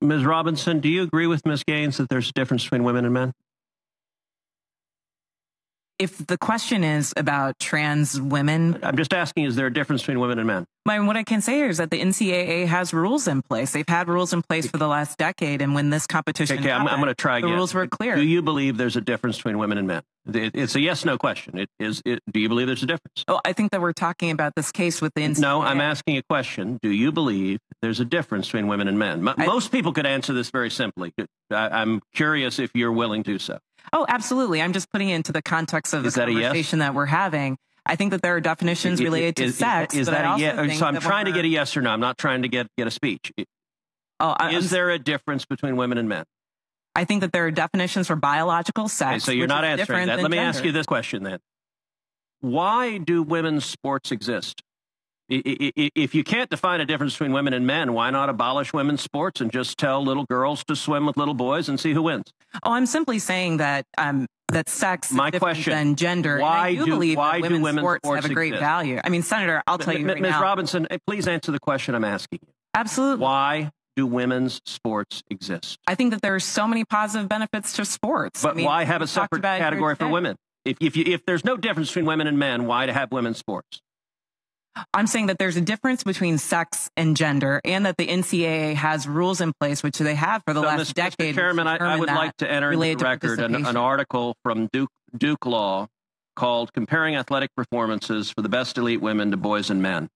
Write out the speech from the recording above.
Ms. Robinson, do you agree with Ms. Gaines that there's a difference between women and men? If the question is about trans women, I'm just asking, is there a difference between women and men? I mean, what I can say here is that the NCAA has rules in place. They've had rules in place for the last decade, and when this competition Okay, I'm, I'm going to try again. the rules were clear. Do you believe there's a difference between women and men? It- It's a yes/no question. It is. It, do you believe there's a difference? oh, I think that we're talking about this case with the NCAA. No, I'm asking a question. Do you believe there's a difference between women and men? Mo- I- Most people could answer this very simply. I, I'm curious if you're willing to do so. Oh, absolutely. I'm just putting it into the context of the Is that a yes? conversation that we're having. I think that there are definitions related to is- sex. Is but I that a yes? So I'm trying to get a yes or no. I'm not trying to get get a speech. Oh, I- Is I'm- there a difference between women and men? I think that there are definitions for biological sex. Okay, so you're not answering that. Let me ask you this question then. Why do women's sports exist? If you can't define a difference between women and men, why not abolish women's sports and just tell little girls to swim with little boys and see who wins? Oh, I'm simply saying that um, that sex My is question, than gender. why and I do, do- believe why that do women's women's sports, have a great exist? value. I mean, Senator, I'll tell you M- right Ms. now. Robinson, eh, please answer the question I'm asking you. absolutely. Why do women's sports exist? I think that there are so many positive benefits to sports. But I mean, why have a separate about it here category for women? If, if, you, if there's no difference between women and men, why to have women's sports? I'm saying that there's a difference between sex and gender, and that the NCAA has rules in place, which they have for the So, last Mr. Mr. decade. which Chairman, I, I would like to enter into the record an, an article from Duke, Duke Law called Comparing Athletic Performances for the Best Elite Women to Boys and Men.